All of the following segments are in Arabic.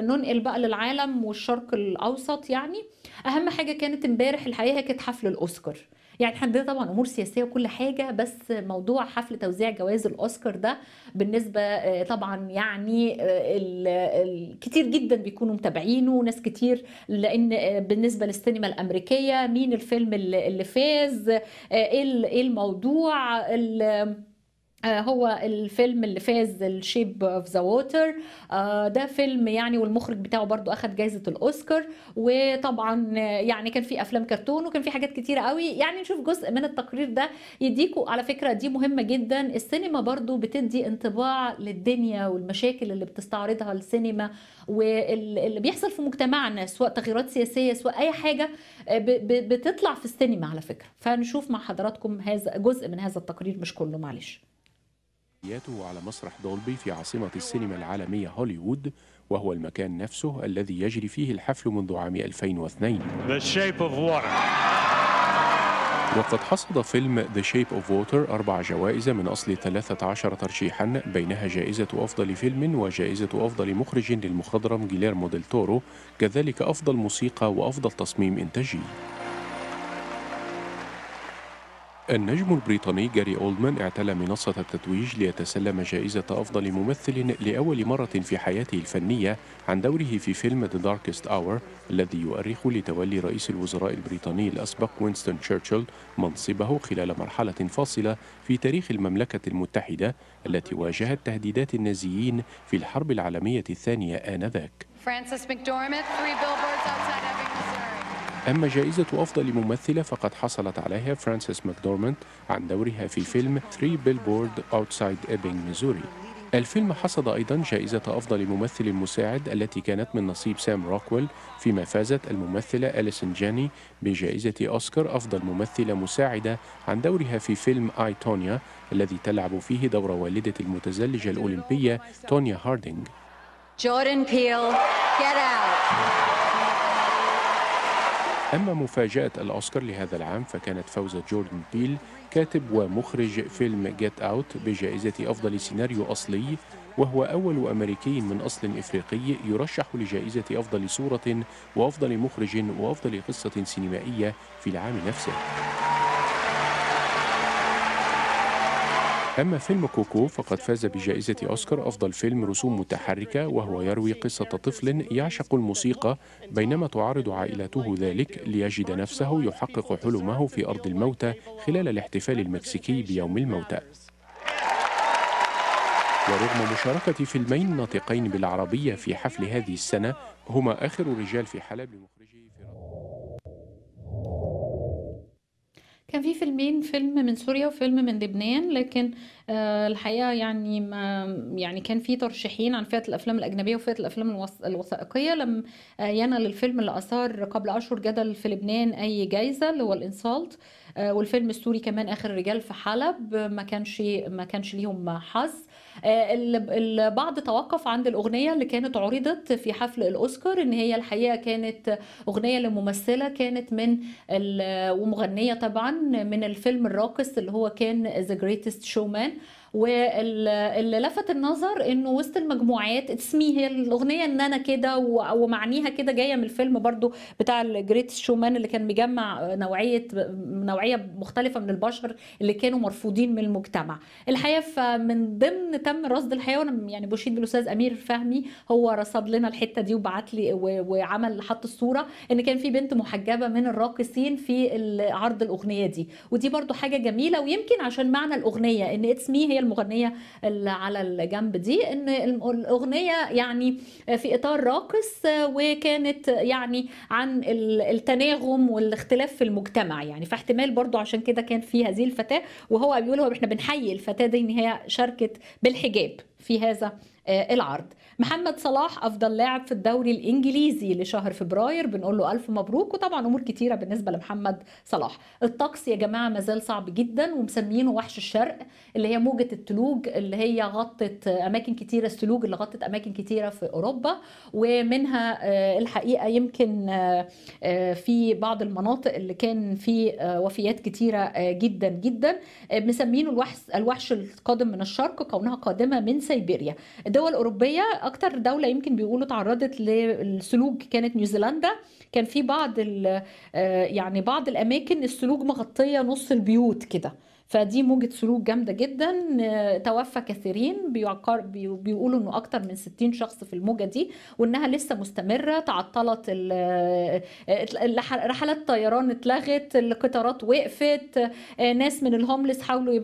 ننقل بقى للعالم والشرق الأوسط يعني. أهم حاجة كانت امبارح الحقيقة كانت حفل الأوسكار. يعني إحنا عندنا طبعا أمور سياسية وكل حاجة بس موضوع حفل توزيع جوائز الأوسكار ده بالنسبة طبعا يعني ال كتير جدا بيكونوا متابعينه ناس كتير لأن بالنسبة للسينما الأمريكية مين الفيلم اللي فاز إيه الموضوع هو الفيلم اللي فاز The Shape of Water ده فيلم يعني والمخرج بتاعه برضو أخد جائزة الأوسكار. وطبعا يعني كان في أفلام كرتون وكان في حاجات كتيرة قوي. يعني نشوف جزء من التقرير ده يديكوا على فكرة دي مهمة جدا. السينما برضو بتدي انطباع للدنيا والمشاكل اللي بتستعرضها السينما واللي بيحصل في مجتمعنا سواء تغييرات سياسية سواء أي حاجة بتطلع في السينما على فكرة. فنشوف مع حضراتكم هذا جزء من هذا التقرير مش كله معلش. على مسرح دولبي في عاصمة السينما العالمية هوليوود وهو المكان نفسه الذي يجري فيه الحفل منذ عام 2002 The Shape of Water. وقد حصد فيلم The Shape of Water أربع جوائز من أصل 13 ترشيحا بينها جائزة أفضل فيلم وجائزة أفضل مخرج للمخضرم جيليرمو ديل تورو كذلك أفضل موسيقى وأفضل تصميم إنتاجي النجم البريطاني جاري أولدمان اعتلى منصة التتويج ليتسلم جائزة أفضل ممثل لأول مرة في حياته الفنية عن دوره في فيلم The Darkest Hour الذي يؤرخ لتولي رئيس الوزراء البريطاني الأسبق وينستون تشرشل منصبه خلال مرحلة فاصلة في تاريخ المملكة المتحدة التي واجهت تهديدات النازيين في الحرب العالمية الثانية آنذاك. أما جائزة أفضل ممثلة فقد حصلت عليها فرانسيس ماكدورماند عن دورها في فيلم 3 Billboards Outside Ebbing, Missouri الفيلم حصد أيضا جائزة أفضل ممثل مساعد التي كانت من نصيب سام روكويل فيما فازت الممثلة أليسون جاني بجائزة أوسكار أفضل ممثلة مساعدة عن دورها في فيلم I, Tonya الذي تلعب فيه دور والدة المتزلجة الأولمبية تونيا هاردينغ Jordan Peele, get out. أما مفاجأة الأوسكار لهذا العام فكانت فوز جوردن بيل كاتب ومخرج فيلم جيت أوت بجائزة أفضل سيناريو أصلي وهو أول أمريكي من أصل إفريقي يرشح لجائزة أفضل صورة وأفضل مخرج وأفضل قصة سينمائية في العام نفسه. أما فيلم كوكو فقد فاز بجائزة أوسكار أفضل فيلم رسوم متحركة وهو يروي قصة طفل يعشق الموسيقى بينما تعارض عائلته ذلك ليجد نفسه يحقق حلمه في أرض الموتى خلال الاحتفال المكسيكي بيوم الموتى. ورغم مشاركة فيلمين ناطقين بالعربية في حفل هذه السنة هما آخر رجال في حلب لمخرجه كان في فيلمين فيلم من سوريا وفيلم من لبنان لكن آه الحقيقة يعني ما يعني كان في ترشيحين عن فئة الأفلام الأجنبية وفئة الأفلام الوث... الوثائقية. لم آه ينل الفيلم اللي اثار قبل أشهر جدل في لبنان أي جايزة اللي هو الإنسالت. والفيلم السوري كمان آخر رجال في حلب ما كانش ما كانش ليهم حظ. البعض توقف عند الأغنية اللي كانت عرضت في حفل الأوسكار إن هي الحقيقة كانت أغنية لممثلة كانت من ومغنية طبعا من الفيلم الراقص اللي هو كان The Greatest Showman. واللي لفت النظر إنه وسط المجموعات اسمي هي الأغنية إن أنا كده ومعنيها كده جاية من الفيلم برضو بتاع الجريت شومان اللي كان مجمع نوعية نوعية مختلفة من البشر اللي كانوا مرفوضين من المجتمع. الحقيقة فمن ضمن تم رصد الحقيقة وأنا يعني بشيد بالأستاذ أمير فهمي هو رصد لنا الحتة دي وبعت لي وعمل حط الصورة إن كان في بنت محجبة من الراقصين في عرض الأغنية دي. ودي برضو حاجة جميلة ويمكن عشان معنى الأغنية إن It's me هي المغنية اللي على الجنب دي إن الأغنية يعني في إطار راقص وكانت يعني عن التناغم والاختلاف في المجتمع. يعني فاحتمال برضو عشان كده كان في هذه الفتاة وهو بيقول هو إحنا بنحيي الفتاة دي إن هي شاركت بالحجاب. في هذا العرض. محمد صلاح أفضل لاعب في الدوري الإنجليزي لشهر فبراير بنقول له ألف مبروك وطبعا أمور كتيرة بالنسبة لمحمد صلاح. الطقس يا جماعة مازال صعب جدا ومسمينه وحش الشرق اللي هي موجة التلوج اللي هي غطت أماكن كتيرة الثلوج اللي غطت أماكن كتيرة في أوروبا. ومنها الحقيقة يمكن في بعض المناطق اللي كان في وفيات كتيرة جدا جدا. مسمينه الوحش الوحش القادم من الشرق كونها قادمة من سيبيريا. دول أوروبية أكتر دولة يمكن بيقولوا تعرضت للسلوج كانت نيوزيلندا. كان في بعض آه، يعني بعض الأماكن الثلوج مغطية نص البيوت كده. فدي موجة ثلوج جامدة جدا. توفى كثيرين بيعقر بي- بيقولوا إنه أكتر من 60 شخص في الموجة دي وإنها لسه مستمرة. تعطلت رحلات طيران اتلغت القطارات وقفت. ناس من الهوملس حاولوا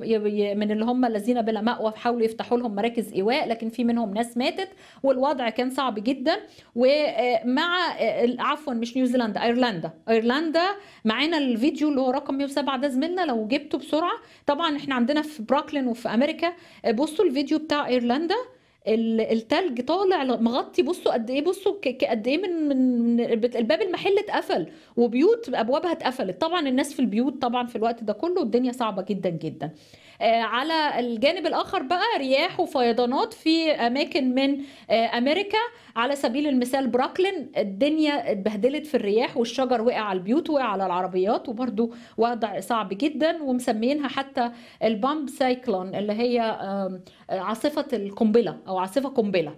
من اللي هم الذين بلا مأوى حاولوا يفتحوا لهم مراكز إيواء لكن في منهم ناس ماتت والوضع كان صعب جدا. ومع عفوا مش نيوزيلندا أيرلندا. أيرلندا معانا الفيديو اللي هو رقم 107 ده زميلنا لو جبته بسرعة طبعا إحنا عندنا في بروكلين وفي أمريكا بصوا الفيديو بتاع إيرلندا ال- التلج طالع مغطي بصوا قد إيه بصوا قد إيه من من الباب المحل اتقفل وبيوت أبوابها اتقفلت. طبعا الناس في البيوت طبعا في الوقت ده كله الدنيا صعبة جدا جدا. آه، على الجانب الآخر بقى رياح وفيضانات في أماكن من آه، أمريكا. على سبيل المثال بروكلين الدنيا اتبهدلت في الرياح والشجر وقع على البيوت وقع على العربيات وبرضو وضع صعب جدا. ومسمينها حتى ال bomb cyclone اللي هي آم، عاصفة القنبلة أو عاصفة قنبلة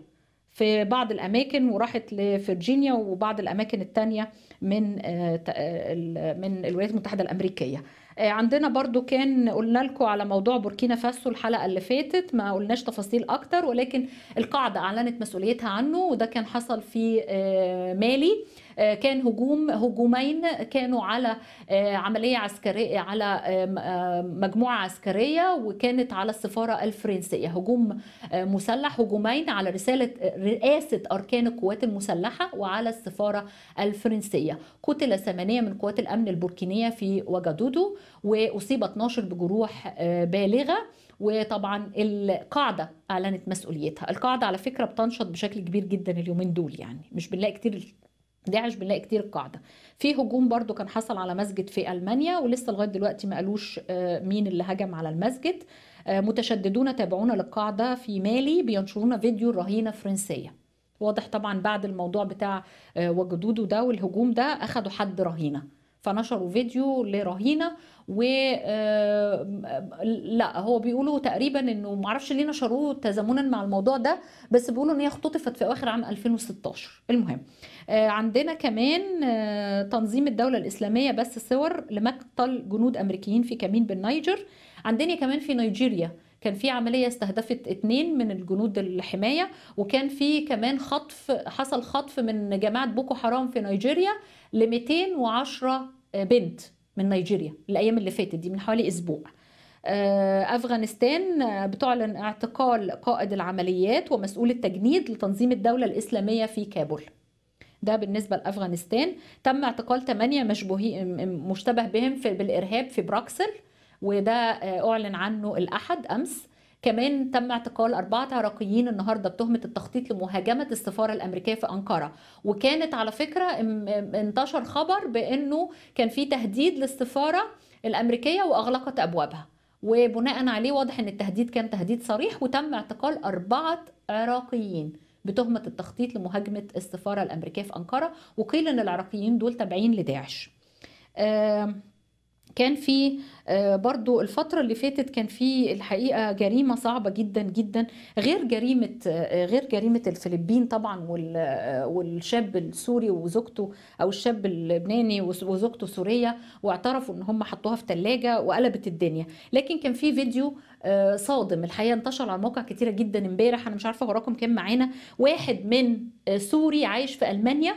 في بعض الأماكن وراحت لفرجينيا وبعض الأماكن التانية من آه، آه، من الولايات المتحدة الأمريكية. آه، عندنا برضو كان قلنا لكم على موضوع بوركينا فاسو الحلقة اللي فاتت ما قلناش تفاصيل أكتر ولكن القاعدة أعلنت مسؤوليتها عنه وده كان حصل في آه، مالي. آه، كان هجوم هجومين كانوا على آه، عملية عسكرية على آه، آه، مجموعة عسكرية وكانت على السفارة الفرنسية. هجوم آه، مسلح هجومين على رسالة رئاسة أركان القوات المسلحة وعلى السفارة الفرنسية. قتل ثمانية من قوات الأمن البوركينية في وجدودو وأصيب 12 بجروح آه، بالغة. وطبعا القاعدة أعلنت مسؤوليتها. القاعدة على فكرة بتنشط بشكل كبير جدا اليومين دول يعني. مش بنلاقي كتير داعش بنلاقي كتير القاعدة. في هجوم برضو كان حصل على مسجد في ألمانيا ولسه لغاية دلوقتي ما قالوش آه، مين اللي هجم على المسجد. آه، متشددون تابعون للقاعدة في مالي بينشرون فيديو رهينة فرنسية. واضح طبعا بعد الموضوع بتاع آه، وجدوده ده والهجوم ده أخدوا حد رهينة. فنشروا فيديو لرهينة و آه، لا هو بيقولوا تقريبا إنه معرفش ليه نشروه تزامنا مع الموضوع ده بس بيقولوا إن هي اختطفت في اواخر عام 2016 المهم آه، عندنا كمان آه، تنظيم الدولة الإسلامية بس صور لمقتل جنود أمريكيين في كمين بالنيجر عندنا كمان في نيجيريا كان في عملية استهدفت اتنين من الجنود الحماية وكان في كمان خطف حصل خطف من جماعة بوكو حرام في نيجيريا ل 210 بنت من نيجيريا الأيام اللي فاتت دي من حوالي أسبوع. آه، أفغانستان آه، بتعلن اعتقال قائد العمليات ومسؤول التجنيد لتنظيم الدولة الإسلامية في كابول. ده بالنسبة لأفغانستان. تم اعتقال 8 مشبوهين مشتبه بهم في بالإرهاب في بروكسل وده آه، أعلن عنه الأحد أمس. كمان تم اعتقال أربعة عراقيين النهاردة بتهمة التخطيط لمهاجمة السفارة الأمريكية في أنقرة. وكانت على فكرة انتشر خبر بأنه كان في تهديد للسفارة الأمريكية وأغلقت أبوابها. وبناء عليه واضح أن التهديد كان تهديد صريح وتم اعتقال أربعة عراقيين بتهمة التخطيط لمهاجمة السفارة الأمريكية في أنقرة. وقيل أن العراقيين دول تابعين لداعش. آم، كان في آه، برضو الفترة اللي فاتت كان في الحقيقة جريمة صعبة جدا جدا. غير جريمة آه، غير جريمة الفلبين طبعا آه، والشاب السوري وزوجته أو الشاب اللبناني وز- وزوجته سورية واعترفوا إن هم حطوها في ثلاجة وقلبت الدنيا. لكن كان في فيديو صادم. الحقيقة انتشر على مواقع كتيرة جدا امبارح. أنا مش عارفة هو رقم كام معانا. واحد من سوري عايش في ألمانيا.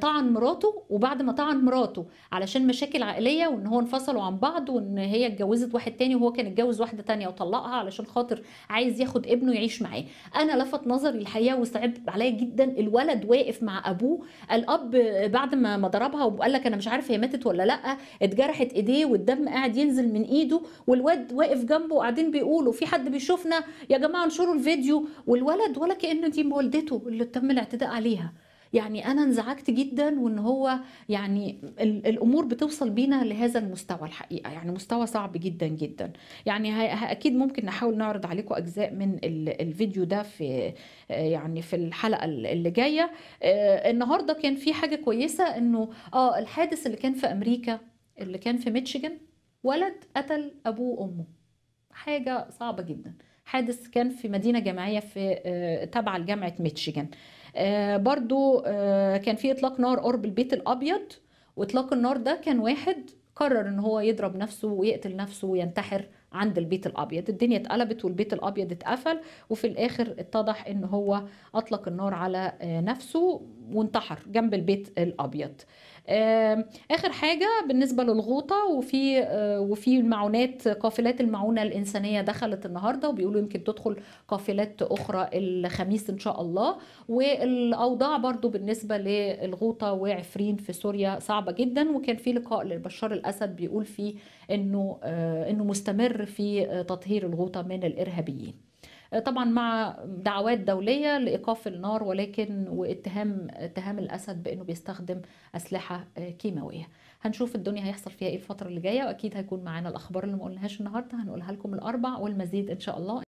طعن مراته وبعد ما طعن مراته علشان مشاكل عائلية وإن هو انفصلوا عن بعض وإن هي اتجوزت واحد تاني وهو كان اتجوز واحدة تانية وطلقها علشان خاطر عايز ياخد ابنه يعيش معاه. أنا لفت نظري الحقيقة وصعب عليا جدا الولد واقف مع أبوه الأب بعد ما ما ضربها وقال لك أنا مش عارف هي ماتت ولا لأ اتجرحت إيديه والدم قاعد ينزل من إيده والواد واقف جنبه وقاعدين بيقولوا في حد بيشوفنا؟ يا جماعة انشروا الفيديو. والولد ولا كأنه دي والدته اللي تم الاعتداء عليها. يعني أنا انزعجت جدا وإن هو يعني ال- الأمور بتوصل بينا لهذا المستوى الحقيقة يعني مستوى صعب جدا جدا. يعني أكيد ممكن نحاول نعرض عليكم أجزاء من ال- الفيديو ده في يعني في الحلقة ال- اللي جاية. آه، النهارده كان في حاجة كويسة إنه آه الحادث اللي كان في أمريكا اللي كان في ميتشيجن ولد قتل أبوه وأمه. حاجة صعبة جدا. حادث كان في مدينة جامعية في آه، تبع لجامعة ميتشيغان. آه، برضو آه، كان في إطلاق نار قرب البيت الأبيض وإطلاق النار ده كان واحد قرر إن هو يضرب نفسه ويقتل نفسه وينتحر عند البيت الأبيض. الدنيا اتقلبت والبيت الأبيض اتقفل وفي الآخر اتضح إن هو أطلق النار على آه، نفسه. وانتحر جنب البيت الأبيض. آخر حاجة بالنسبة للغوطة وفي آه، وفي المعونات قافلات المعونة الإنسانية دخلت النهارده وبيقولوا يمكن تدخل قافلات أخرى الخميس إن شاء الله. والأوضاع برضو بالنسبة للغوطة وعفرين في سوريا صعبة جدا وكان في لقاء لبشار الأسد بيقول فيه إنه آه، إنه مستمر في آه، تطهير الغوطة من الإرهابيين. طبعا مع دعوات دولية لإيقاف النار ولكن واتهام اتهام الأسد بأنه بيستخدم أسلحة آه، كيماوية. هنشوف الدنيا هيحصل فيها إيه الفترة اللي جاية وأكيد هيكون معانا الأخبار اللي ما قلناهاش النهارده. هنقولها لكم الأربع والمزيد إن شاء الله.